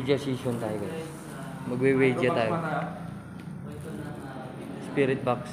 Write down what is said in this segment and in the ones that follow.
Ouija session tayo guys. Magwe-Ouija tayo. Spirit box.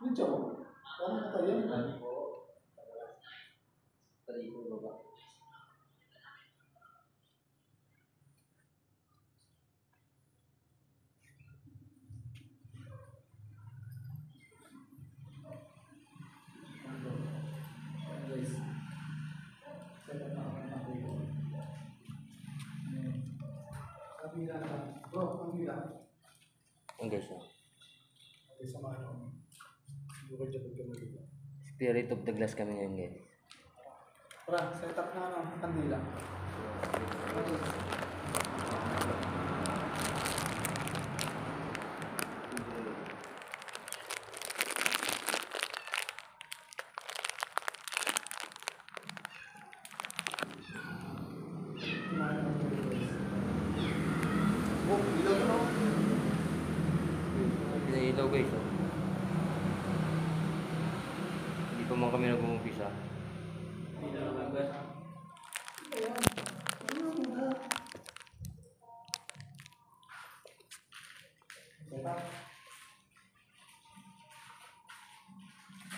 Medyo mo. Parang ka tayo yan. Kabila na. Bro, kabila. Ang guys. oh. Okay, sa mga ano. Hindi ko dyan pagkamali. Spirit of the glass kami ngayon guys. Pra, set up na ano, kandila.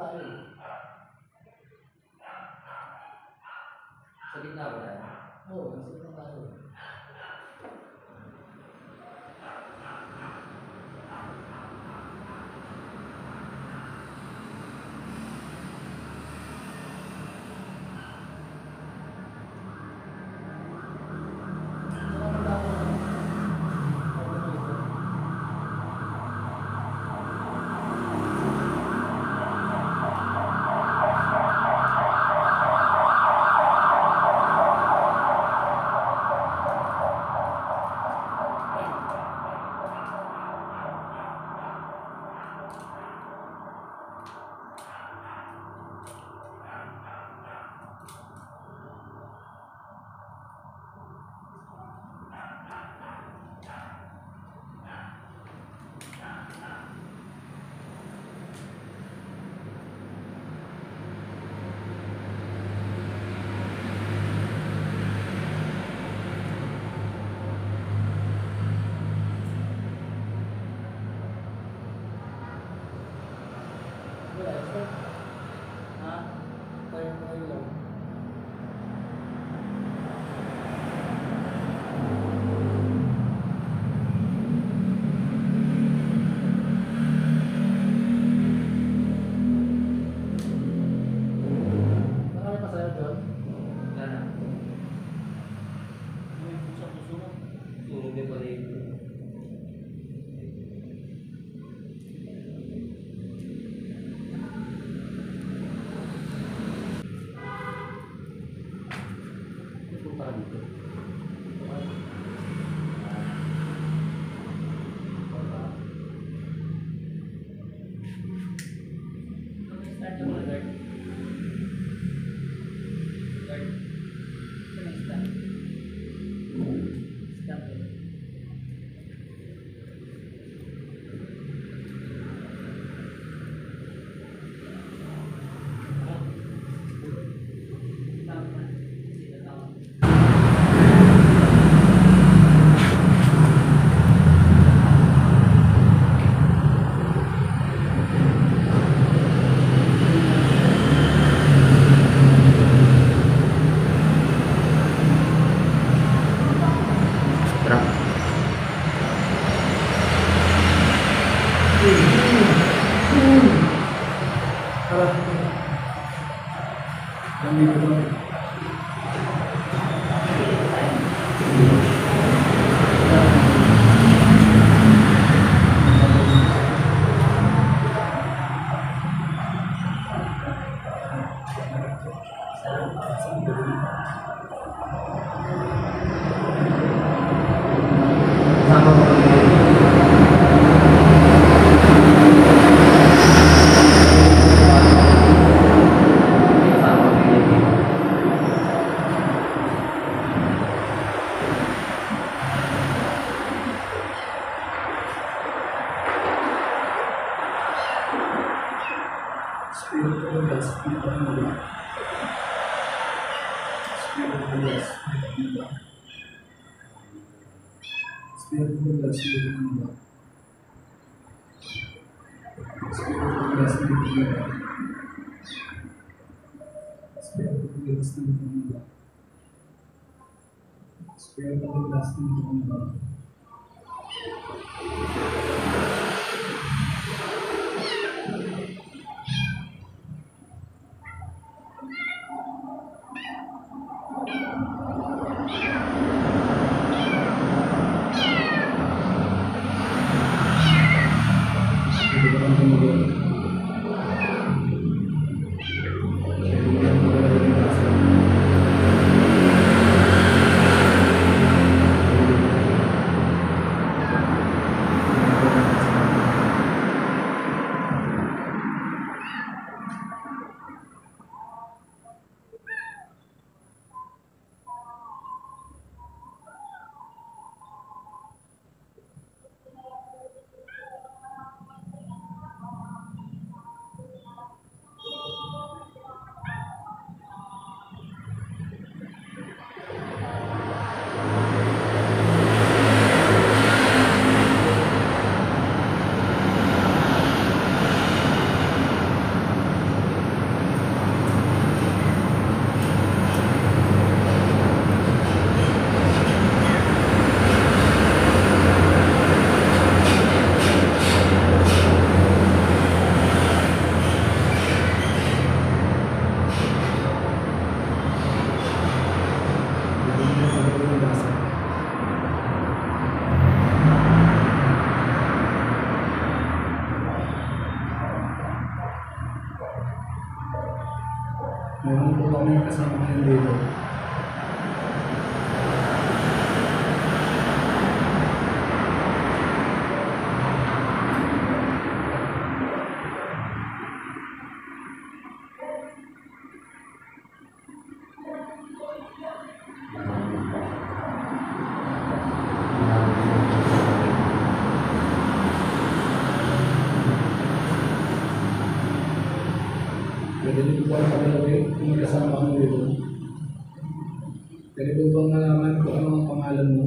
tayo. Sa gitna ba tayo? Oo, kasi tayo. व्यवस्था में कमी करूँगा स्पेयर का व्यवस्था में कमी करूँगा अपने के सामने ले लो jadi tuan pada lagi ini kesan dulu. Jadi tu pengalaman tu kan orang pengalaman tu.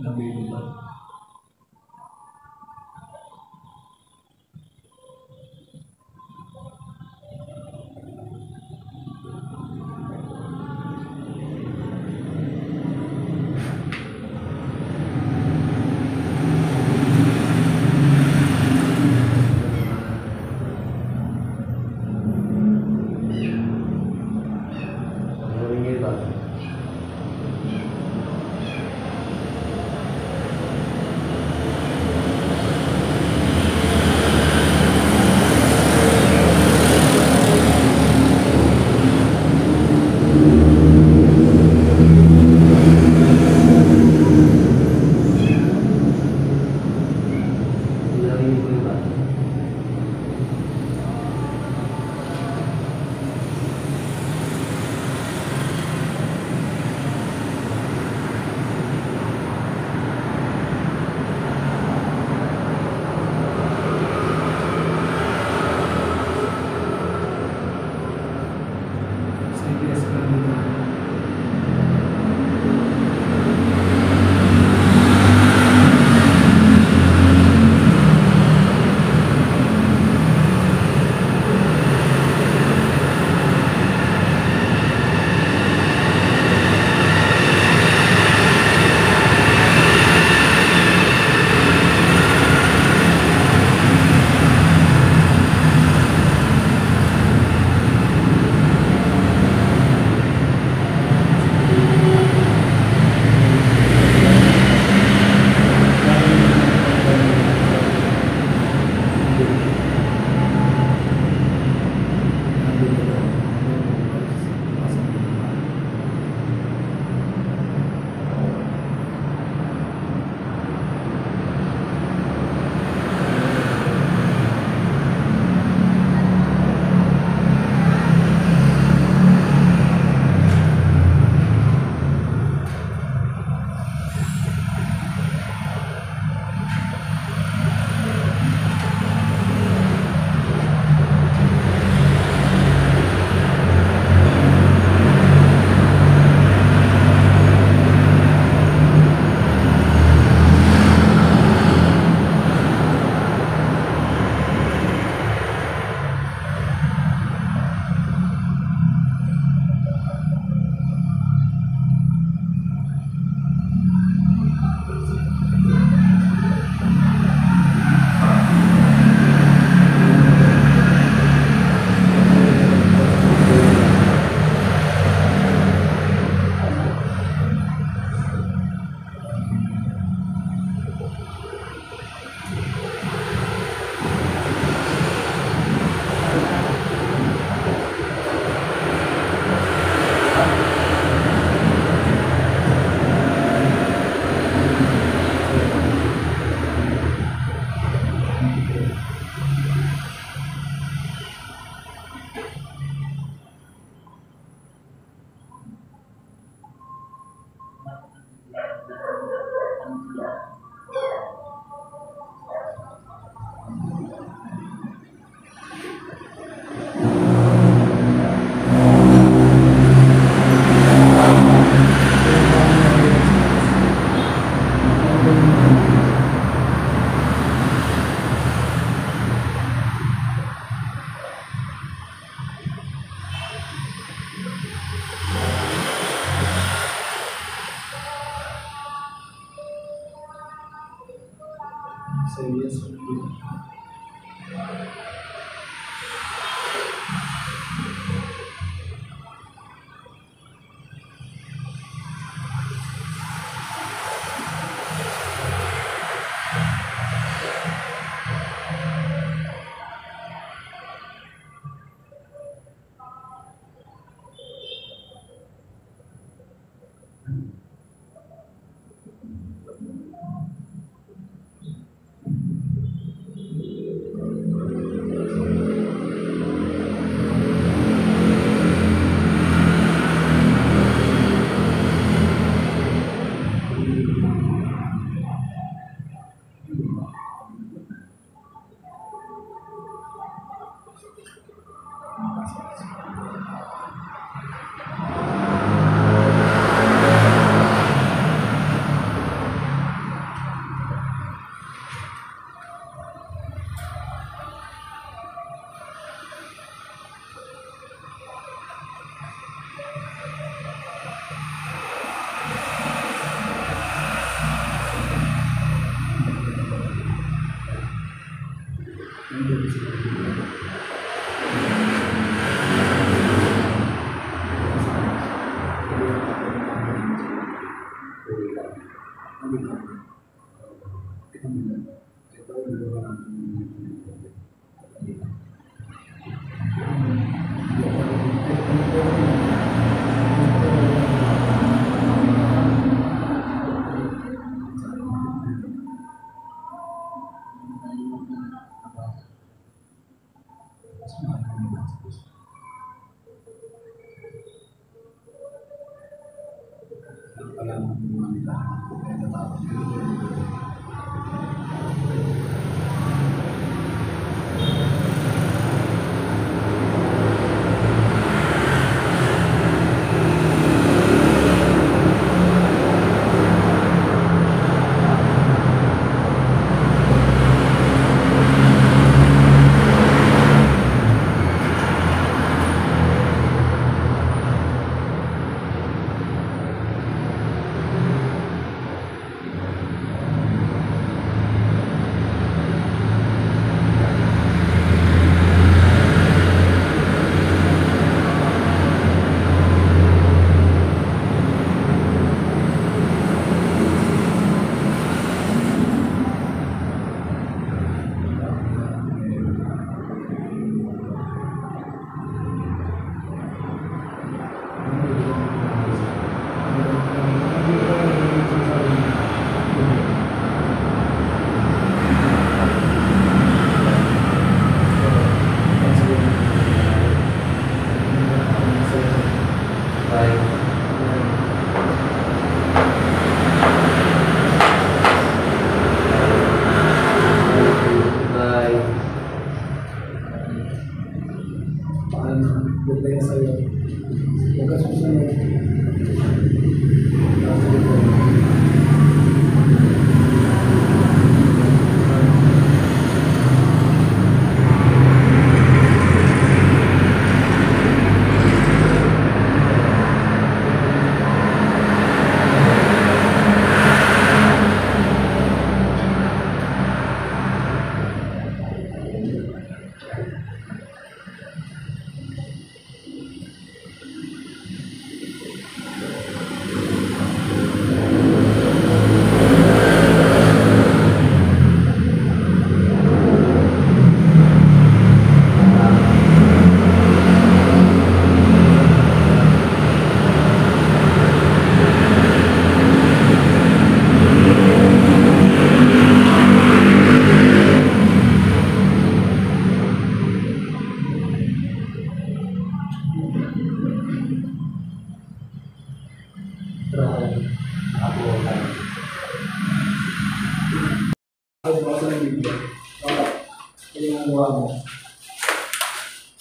Nabi Muhammad.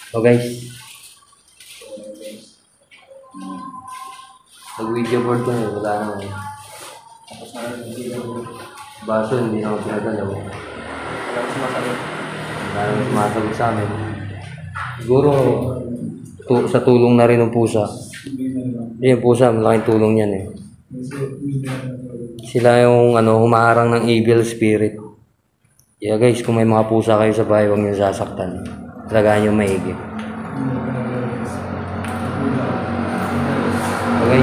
So guys. Nag-video board ko na wala naman. eh. Baso, hindi na ako pinagalaw. Wala naman sumasagot sa amin. Siguro, tu sa tulong na rin ng pusa. Yung pusa, malaking tulong yan eh. Sila yung ano, humaharang ng evil spirit. Yeah guys, kung may mga pusa kayo sa bahay, huwag niyo sasaktan. Talagaan niyo maigi. Okay.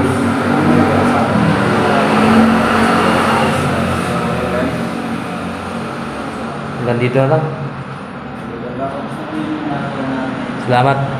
Hanggang dito na lang. Salamat.